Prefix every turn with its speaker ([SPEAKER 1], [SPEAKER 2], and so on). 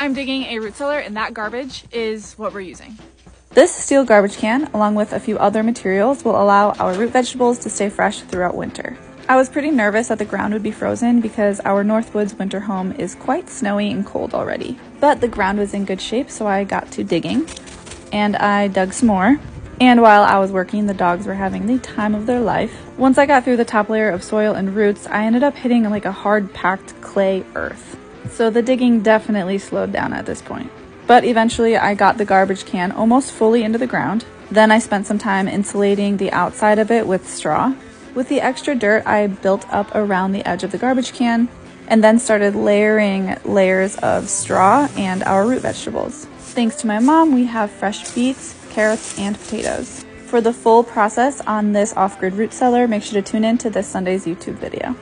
[SPEAKER 1] I'm digging a root cellar and that garbage is what we're using.
[SPEAKER 2] This steel garbage can, along with a few other materials, will allow our root vegetables to stay fresh throughout winter. I was pretty nervous that the ground would be frozen because our Northwoods winter home is quite snowy and cold already. But the ground was in good shape, so I got to digging and I dug some more. And while I was working, the dogs were having the time of their life. Once I got through the top layer of soil and roots, I ended up hitting like a hard packed clay earth. So the digging definitely slowed down at this point. But eventually I got the garbage can almost fully into the ground. Then I spent some time insulating the outside of it with straw with the extra dirt, I built up around the edge of the garbage can and then started layering layers of straw and our root vegetables. Thanks to my mom, we have fresh beets, carrots, and potatoes. For the full process on this off-grid root cellar, make sure to tune in to this Sunday's YouTube video.